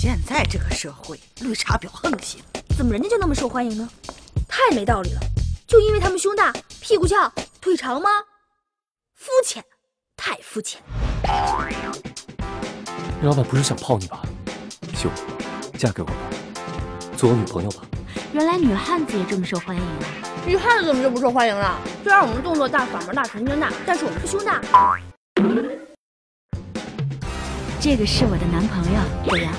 现在这个社会，绿茶婊横行，怎么人家就那么受欢迎呢？太没道理了！就因为他们胸大、屁股翘、腿长吗？肤浅，太肤浅。李老板不是想泡你吧？秀，嫁给我吧，做我女朋友吧。原来女汉子也这么受欢迎啊！女汉子怎么就不受欢迎了？虽然我们动作大、嗓门大、神经大，但是我们是胸大。这个是我的男朋友北阳，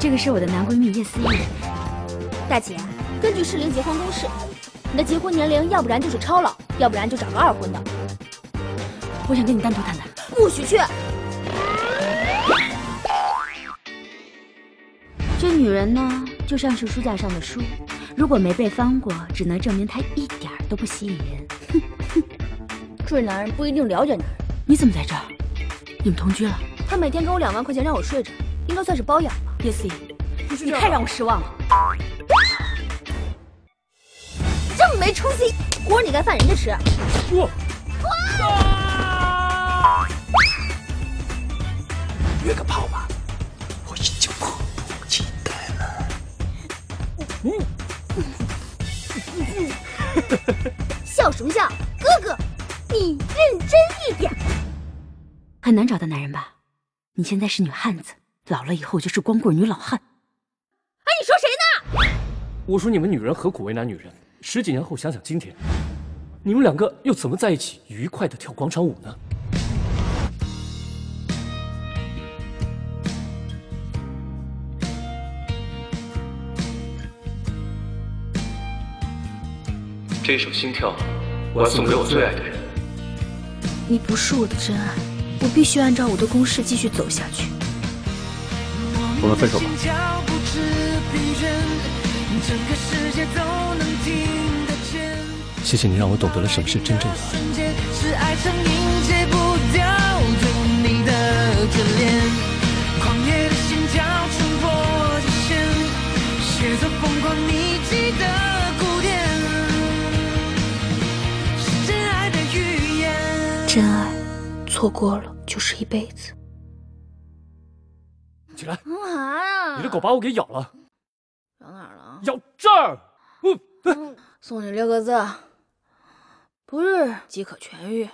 这个是我的男闺蜜叶思义。大姐，根据适龄结婚公式，你的结婚年龄要不然就是超老，要不然就找个二婚的。我想跟你单独谈谈。不许去！这女人呢，就像是书架上的书，如果没被翻过，只能证明她一点都不吸引人。这男人不一定了解男人。你怎么在这儿？你们同居了？他每天给我两万块钱让我睡着，应该算是包养吧。叶思颖，你太让我失望了。这么没出息，活你该犯人家吃。我。约个炮吧，我已经迫不及待了。笑什么笑？哥哥，你认真一点。很难找到男人吧？你现在是女汉子，老了以后就是光棍女老汉。哎，你说谁呢？我说你们女人何苦为难女人？十几年后想想今天，你们两个又怎么在一起愉快的跳广场舞呢？这首《心跳》，我要送给我最爱的人。你不是我的真爱。我必须按照我的公式继续走下去。我们分手吧。谢谢你让我懂得了什么是真正的爱。真爱。错过了就是一辈子。起来！干嘛呀？你的狗把我给咬了。咬哪儿了？咬这儿。嗯。送你六个字：不日即可痊愈。